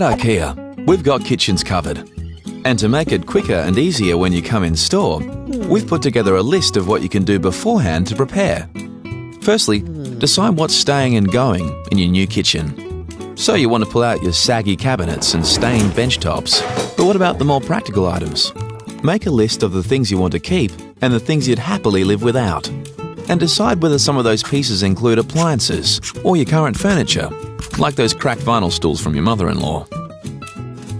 At IKEA, we've got kitchens covered. And to make it quicker and easier when you come in store, we've put together a list of what you can do beforehand to prepare. Firstly, decide what's staying and going in your new kitchen. So you want to pull out your saggy cabinets and stained bench tops, but what about the more practical items? Make a list of the things you want to keep and the things you'd happily live without. And decide whether some of those pieces include appliances or your current furniture, like those cracked vinyl stools from your mother in law.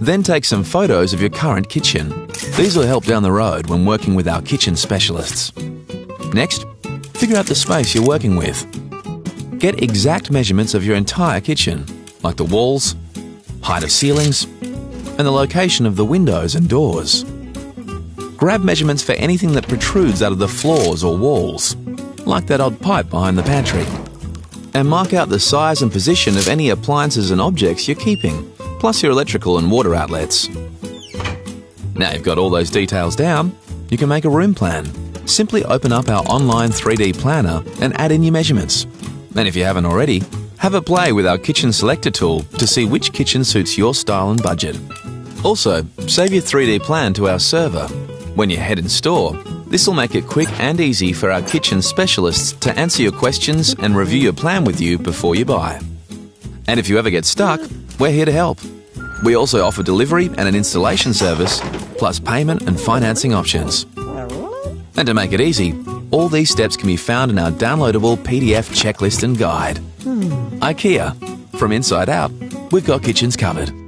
Then take some photos of your current kitchen. These will help down the road when working with our kitchen specialists. Next, figure out the space you're working with. Get exact measurements of your entire kitchen, like the walls, height of ceilings, and the location of the windows and doors. Grab measurements for anything that protrudes out of the floors or walls, like that odd pipe behind the pantry. And mark out the size and position of any appliances and objects you're keeping, plus your electrical and water outlets. Now you've got all those details down, you can make a room plan. Simply open up our online 3D planner and add in your measurements. And if you haven't already, have a play with our kitchen selector tool to see which kitchen suits your style and budget. Also, save your 3D plan to our server. When you head in store, this will make it quick and easy for our kitchen specialists to answer your questions and review your plan with you before you buy. And if you ever get stuck, we're here to help. We also offer delivery and an installation service, plus payment and financing options. And to make it easy, all these steps can be found in our downloadable PDF checklist and guide. Hmm. IKEA. From inside out, we've got kitchens covered.